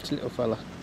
Just little fella.